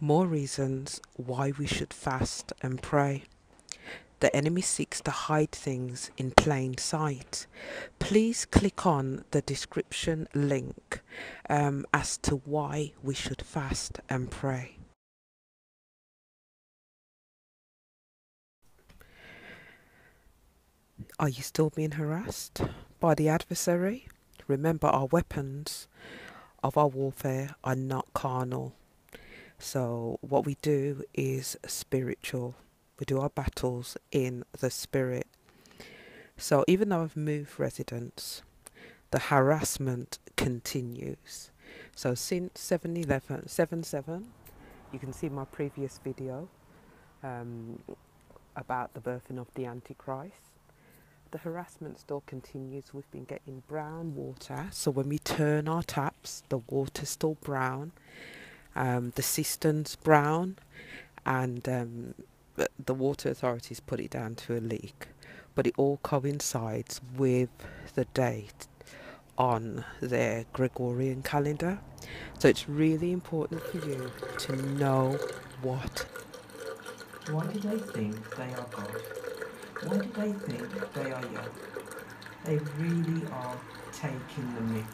more reasons why we should fast and pray. The enemy seeks to hide things in plain sight. Please click on the description link um, as to why we should fast and pray. Are you still being harassed by the adversary? Remember, our weapons of our warfare are not carnal. So, what we do is spiritual. We do our battles in the spirit. So, even though I've moved residence, the harassment continues. So, since 7 11, 7 7, you can see my previous video um, about the birthing of the Antichrist the harassment still continues. We've been getting brown water, so when we turn our taps, the water's still brown, um, the cistern's brown, and um, the water authorities put it down to a leak. But it all coincides with the date on their Gregorian calendar. So it's really important for you to know what. Why do they think they are God? Why do they think they are young? They really are taking the mick